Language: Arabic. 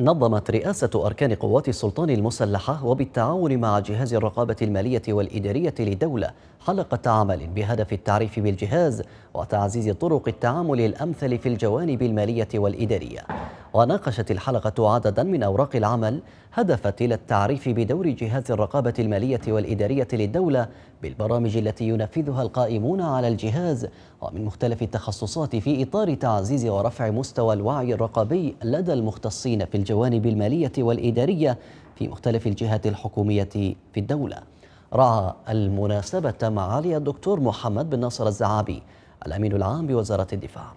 نظمت رئاسة أركان قوات السلطان المسلحة وبالتعاون مع جهاز الرقابة المالية والإدارية للدولة حلقة عمل بهدف التعريف بالجهاز وتعزيز طرق التعامل الأمثل في الجوانب المالية والإدارية. وناقشت الحلقة عددا من أوراق العمل هدفت إلى التعريف بدور جهاز الرقابة المالية والإدارية للدولة بالبرامج التي ينفذها القائمون على الجهاز ومن مختلف التخصصات في إطار تعزيز ورفع مستوى الوعي الرقابي لدى المختصين في الجوانب المالية والإدارية في مختلف الجهات الحكومية في الدولة. رعى المناسبة معالي الدكتور محمد بن ناصر الزعابي الأمين العام بوزارة الدفاع.